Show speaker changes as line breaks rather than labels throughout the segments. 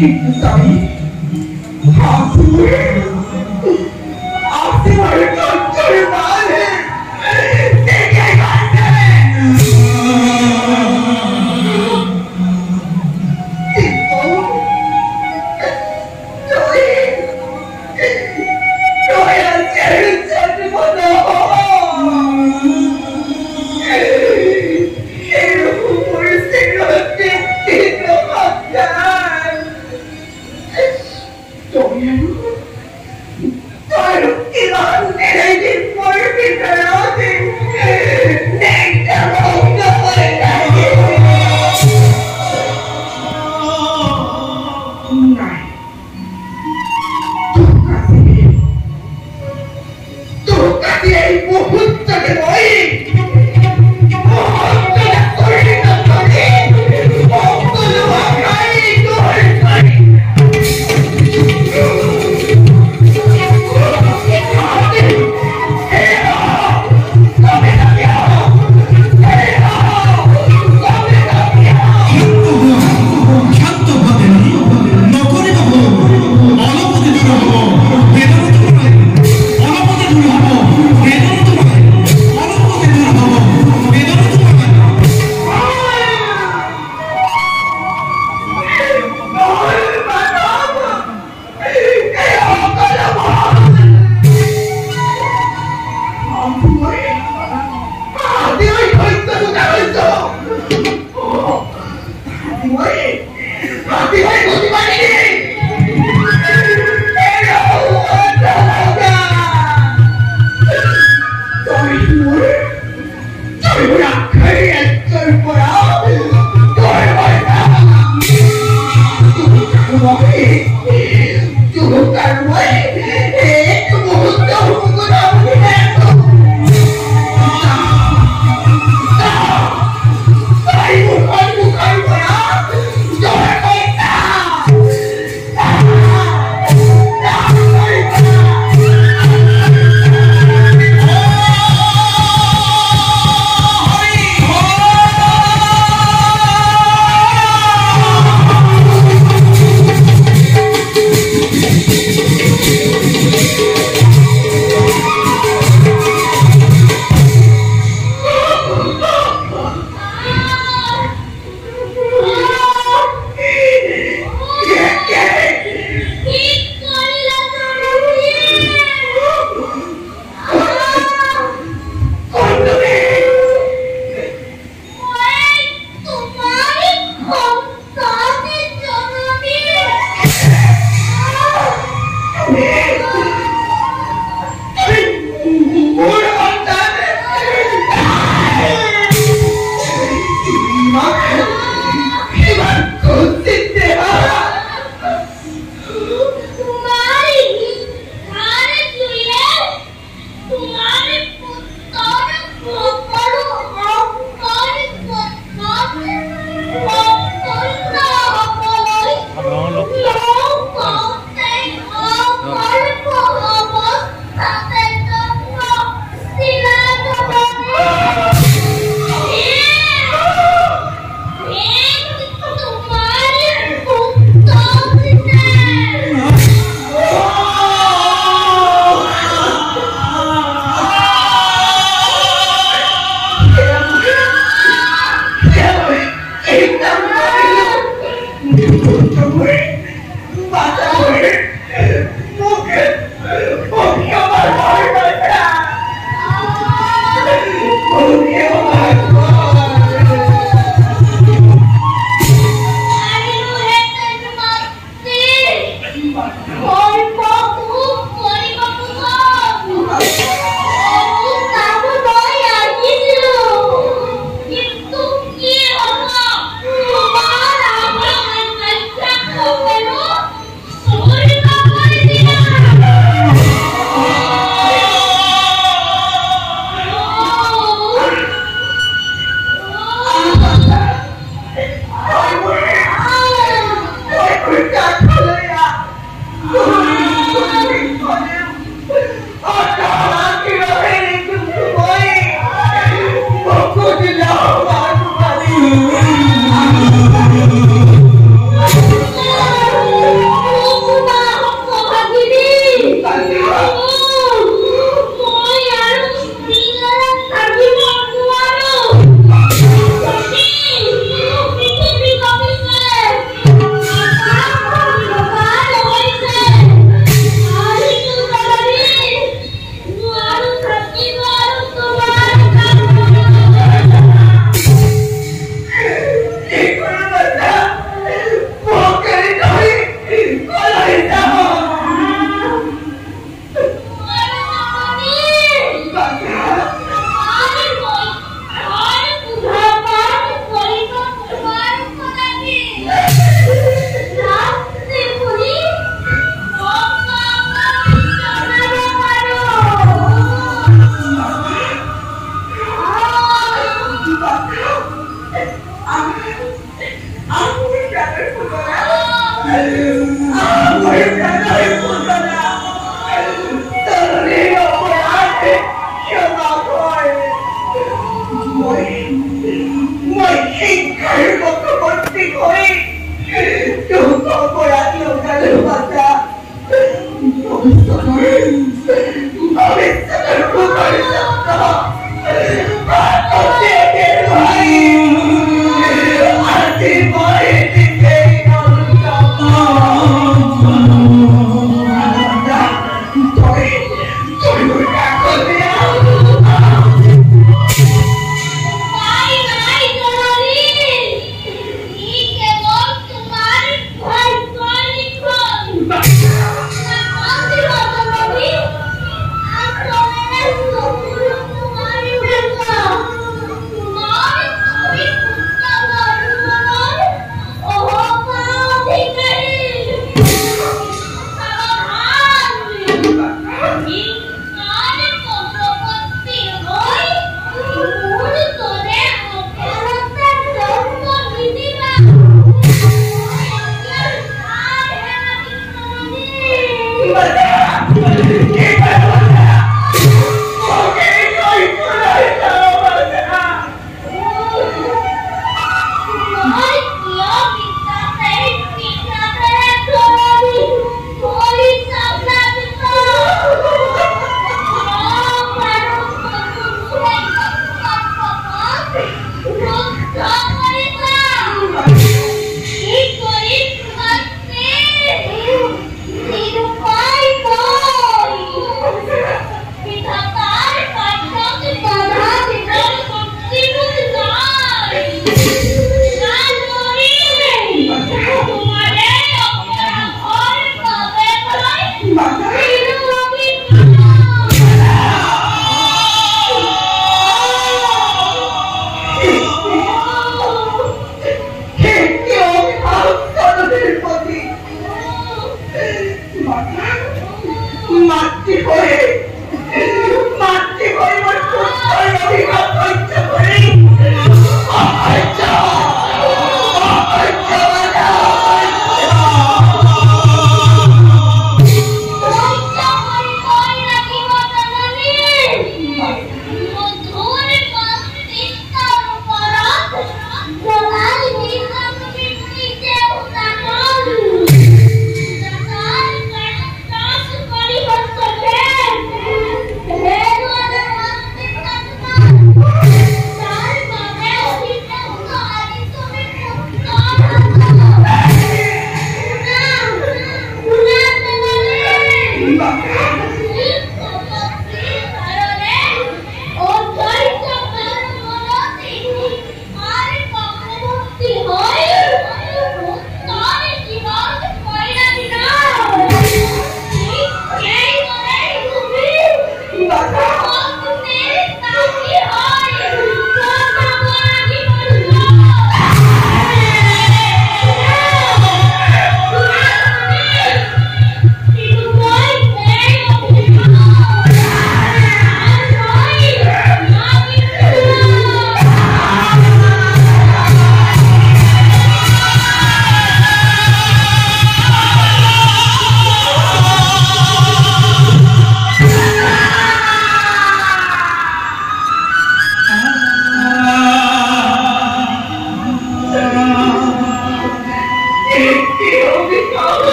những cái họ hứa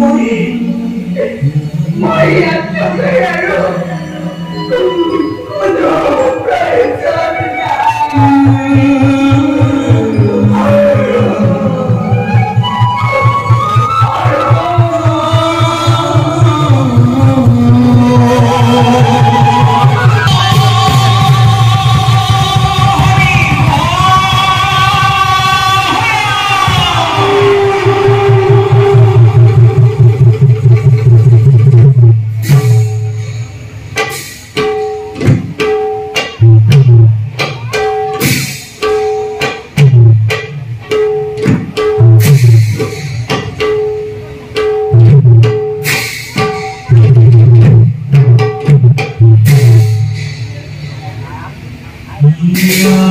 Mày, mày em chẳng thể được
يا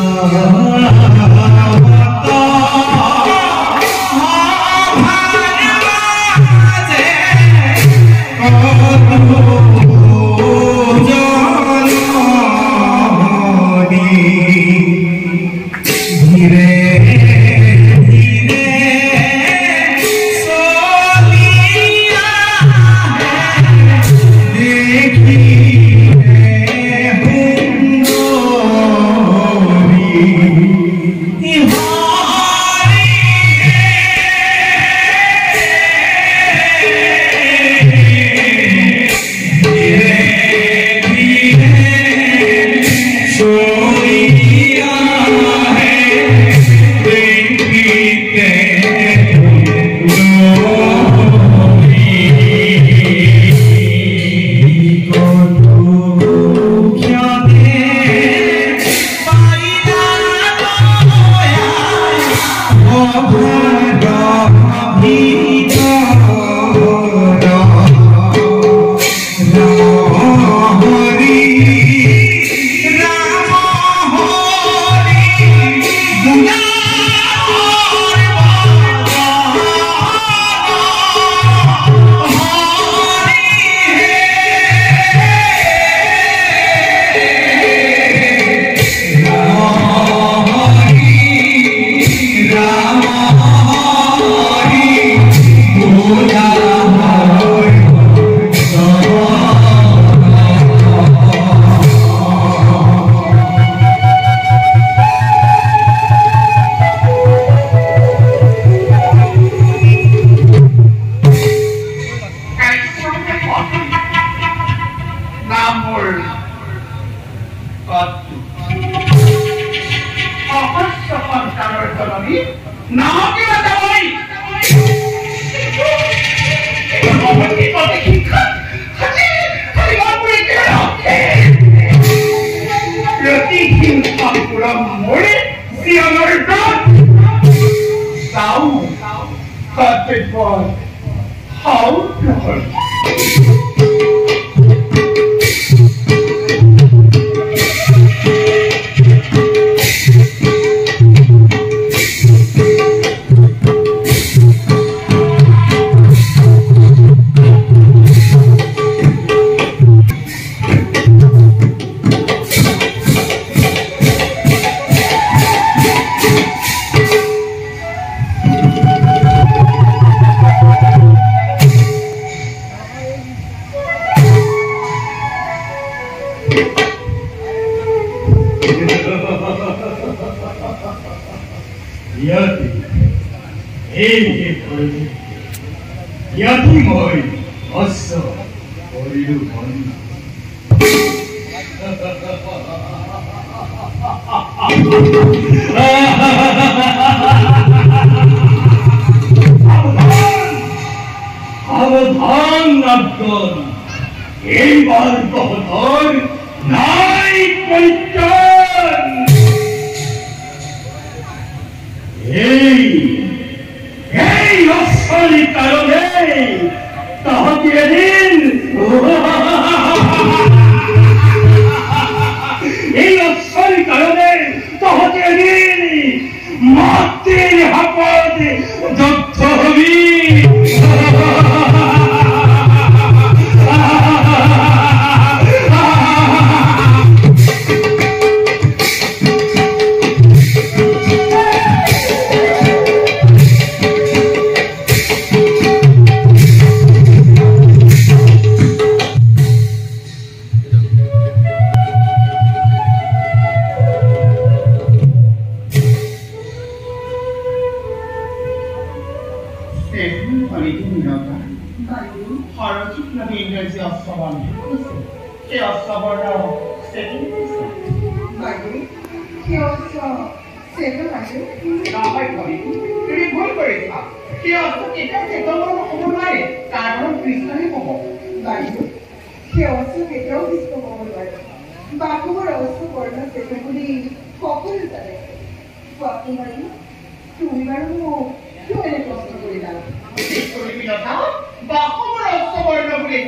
অৱস্থা বৰ্ণ বুলি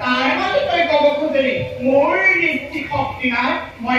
তাৰ মাজত তই ক'ব খোজেলি মোৰ দৃষ্টি শক্তি নাই মই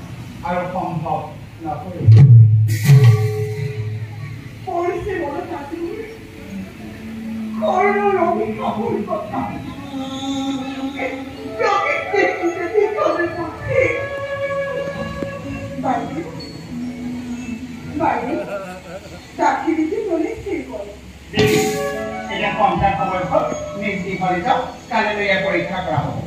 Aeropon Pop, Napoli.
Forse vuole farti un'altra. Forse vuole farti un'altra. Forse vuole farti un'altra.
Panchayat পৰিষদ নিজ দিশৰ কাইলৈ ইয়াৰ পৰীক্ষা কৰা হ'ব